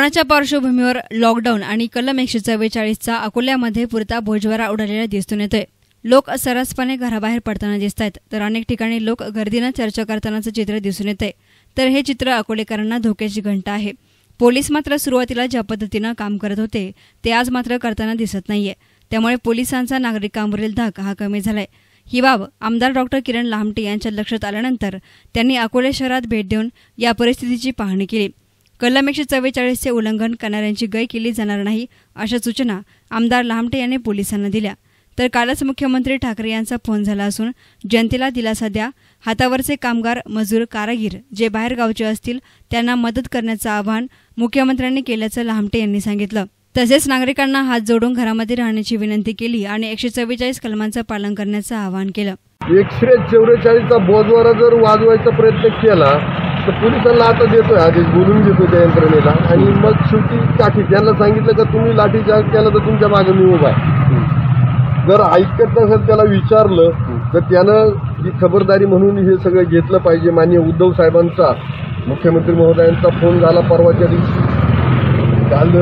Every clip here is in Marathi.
कोरोनाच्या पार्श्वभूमीवर लॉकडाऊन आणि कलम एकशे चव्वेचाळीसचा अकोल्यामध्ये पुरता भोजवारा उडालेला दिसून येतोय. लोक सरसपणे घराबाहेर पडताना दिसत आहेत तर अनेक ठिकाणी लोक गर्दीनं चर्चा करतानाचं चित्र दिसून येतंय. तर हे चित्र अकोलेकरांना धोक्याची घंटा आहे. पोलीस मात्र सुरुवातीला ज्या पद्धतीनं काम करत होते ते आज मात्र करताना दिसत नाहीये. त्यामुळे पोलिसांचा नागरिकांवरील धाक हा कमी झालाय. ही बाब आमदार डॉक्टर किरण लामटे यांच्या लक्षात आल्यानंतर त्यांनी अकोले शहरात भेट देऊन या परिस्थितीची पाहणी केली. कलम एकशे चव्वेचाळीसचे उल्लंघन करणाऱ्यांची गय केली जाणार नाही अशा सूचना आमदार लामटे यांनी पोलिसांना दिल्या. तर कालच मुख्यमंत्री ठाकरे यांचा फोन झाला असून जनतेला दिलासा द्या. हातावरचे कामगार मजूर कारागीर जे बाहेर गावचे असतील त्यांना मदत करण्याचं आवाहन मुख्यमंत्र्यांनी केल्याचं लामटे यांनी सांगितलं. तसेच नागरिकांना हात जोडून घरामध्ये राहण्याची विनंती केली आणि एकशे चव्वेचाळीस कलमांचं पालन करण्याचं आवाहन केलं. एकशे चौवेचाळीसचा बोजवारा जर वाजवायचा प्रयत्न केला तर पोलिसांना आता देतोय आदेश बोलून घेतो त्या यंत्रणेला. आणि मग शेवटी काठी त्यांना सांगितलं का तुम्ही लाठीचार्ज केला तर तुमच्या मागे मी उभा आहे. जर ऐकत नसेल त्याला विचारलं तर त्यानं ही खबरदारी म्हणून हे सगळं घेतलं पाहिजे मान्य उद्धव साहेबांचा मुख्यमंत्री महोदयांचा फोन झाला परवाच्या दिवशी. काल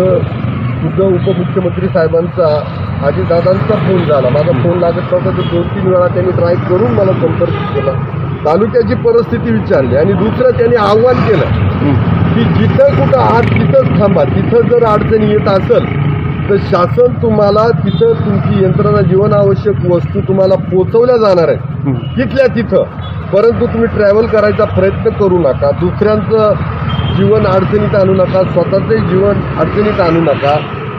उद्धव उपमुख्यमंत्री साहेबांचा दादांचा फोन झाला. माझा फोन लागत नव्हता तर दोन तीन वेळा त्यांनी ट्राय करून मला संपर्क केला. तालुक्याची परिस्थिती विचारली आणि दुसरं त्यांनी आव्हान केलं की जिथं कुठं आहात तिथंच थांबा. तिथं जर अडचणी येत असेल तर शासन तुम्हाला तिथं तुमची यंत्रणा जीवनावश्यक वस्तू तुम्हाला पोचवल्या जाणार आहे तिथल्या तिथं. परंतु तुम्ही ट्रॅव्हल करायचा प्रयत्न करू नका. दुसऱ्यांचं जीवन अडचणीत आणू नका. स्वतःचंही जीवन अडचणीत आणू नका.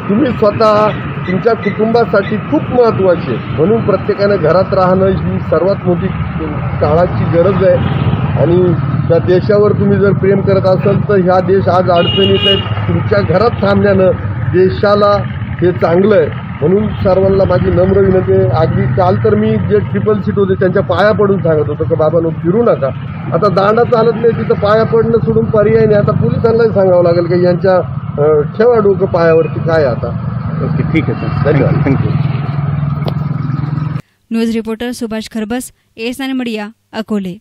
तुम्ही स्वतः तुमच्या कुटुंबासाठी खूप महत्त्वाची आहे. म्हणून प्रत्येकानं घरात राहणं ही सर्वात मोठी काळाची गरज आहे. आणि त्या देशावर तुम्ही जर प्रेम करत असाल तर ह्या देश आज अडचणीत आहे. तुमच्या घरात थांबल्यानं देशाला हे चांगलं आहे. म्हणून सर्वांना माझी नम्र विनंती आहे. अगदी काल तर मी जे ट्रिपल सीट होते त्यांच्या पाया पडून सांगत होतो की बाबांनो फिरू नका. आता दांडा चालत नाही तिथं पाया पडणं सोडून पर्याय नाही. आता पोलिसांनाही सांगावं लागेल की यांच्या ठेवा डोकं पायावरती काय आहे आता? ओके ठीक आहे सर. धन्यवाद. Thank you news reporter Subhash Kharbas S आणि मीडिया अकोले.